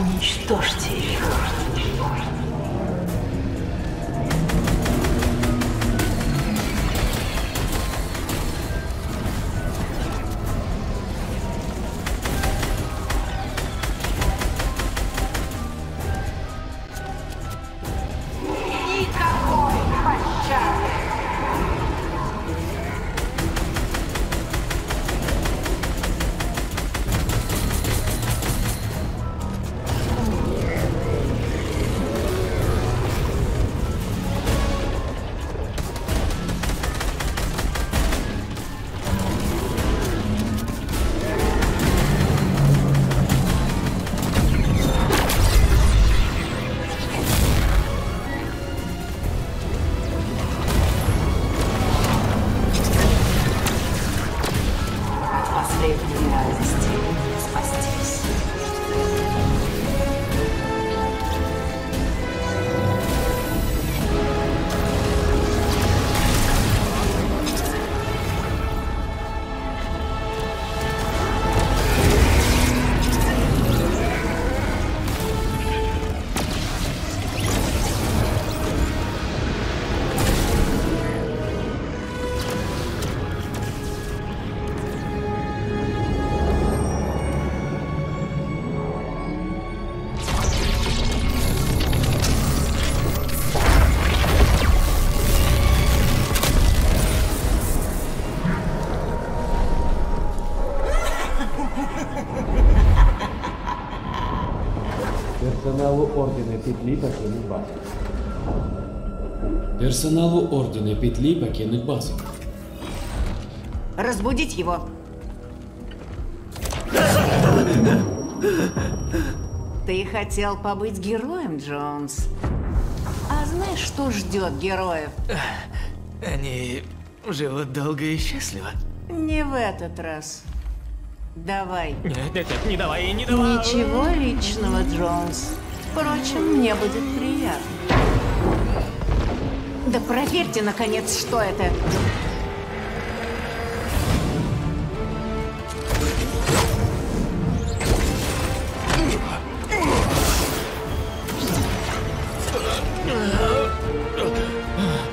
Уничтожьте их. Персоналу Ордена Петли покинуть базу. Персоналу Ордена Петли покинуть базу. Разбудить его. Ты хотел побыть героем, Джонс. А знаешь, что ждет героев? Они живут долго и счастливо. Не в этот раз. Давай. Нет, нет, нет, не давай, не давай. Ничего личного, Джонс. Впрочем, мне будет приятно. Да проверьте, наконец, что это.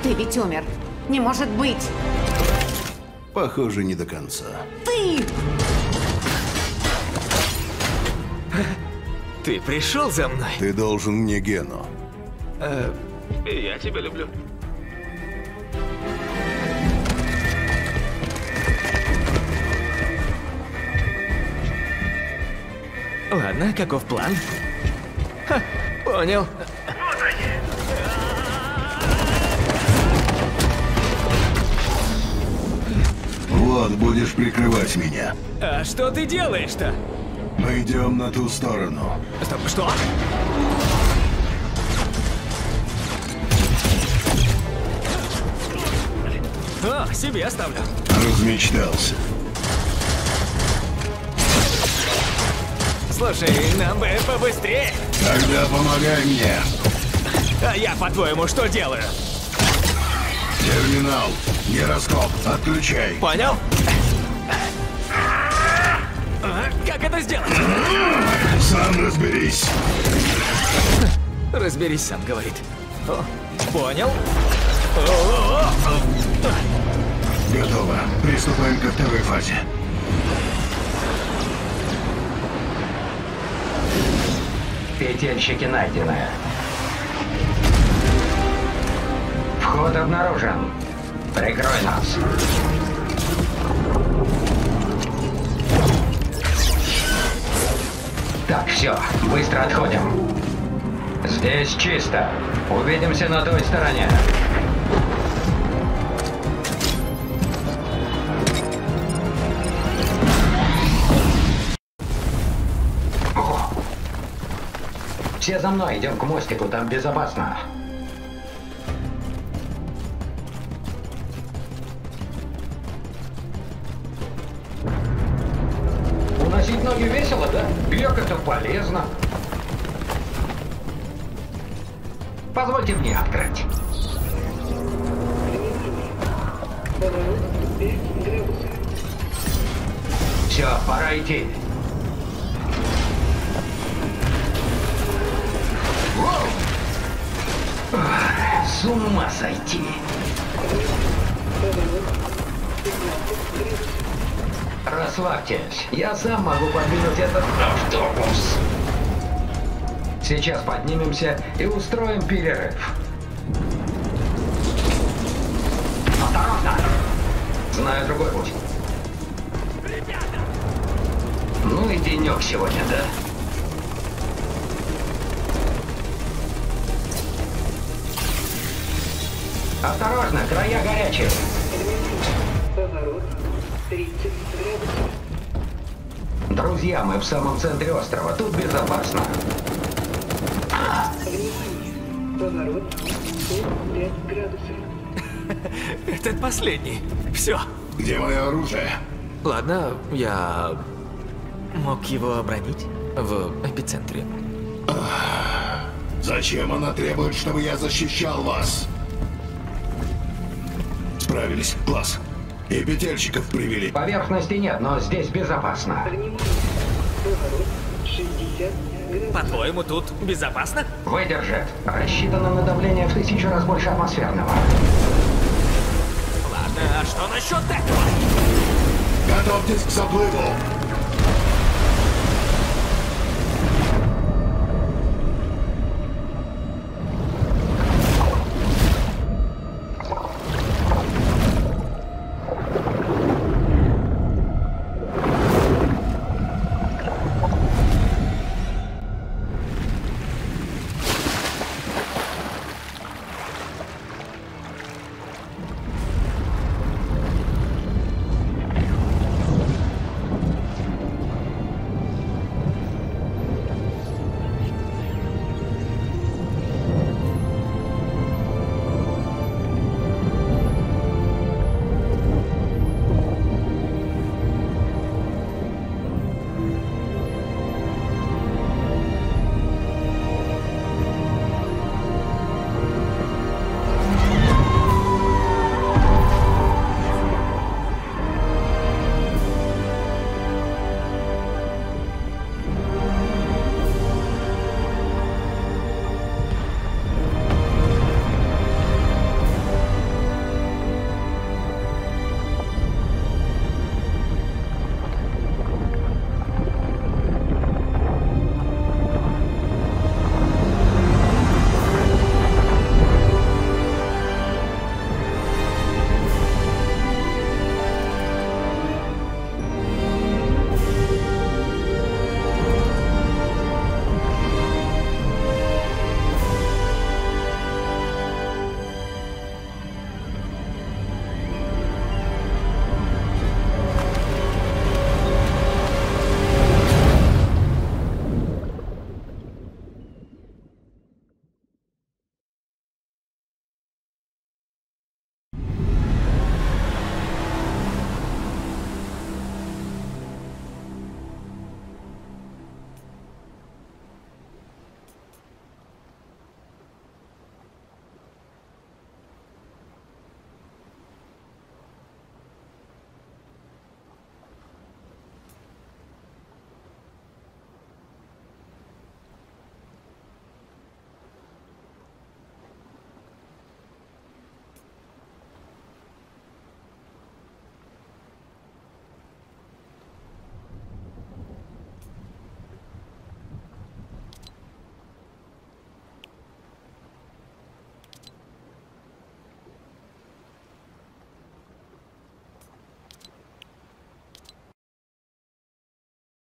Ты ведь умер. Не может быть. Похоже, не до конца. Ты! Ты пришел за мной? Ты должен мне Гену. Э, я тебя люблю. Ладно, каков план? Ха, понял. Вот, будешь прикрывать меня. А что ты делаешь-то? Мы идем на ту сторону. Стоп, что? О, себе оставлю. Размечтался. Слушай, нам бы побыстрее. Тогда помогай мне. А я, по-твоему, что делаю? Терминал. Гироскоп. Отключай. Понял? А, Как это сделать? Сам разберись. Разберись сам, говорит. О, понял? О, Готово. Приступаем ко второй фазе. Петельщики найдены. Вход обнаружен. Прикрой нас. Так, все, быстро отходим. Здесь чисто. Увидимся на той стороне. Все за мной, идем к мостику, там безопасно. Полезно. Позвольте мне открыть. Все, пора идти. С ума сойти. Расслабьтесь, я сам могу подвинуть этот автобус. Сейчас поднимемся и устроим перерыв. Осторожно! Знаю другой путь. Ну и денек сегодня, да? Осторожно, края горячие. Поворот 30 градусов. Друзья, мы в самом центре острова. Тут безопасно. Внимание! Поворот 45 градусов. Этот последний. Все. Где мое оружие? Ладно, я мог его обронить в эпицентре. Зачем она требует, чтобы я защищал вас? Справились. Класс. И петельщиков привели. Поверхности нет, но здесь безопасно. Внимание! Поворот 60 градусов. По-твоему, тут безопасно? Выдержит. Рассчитано на давление в тысячу раз больше атмосферного. Ладно, а что насчет этого? Готовьтесь к заплыву.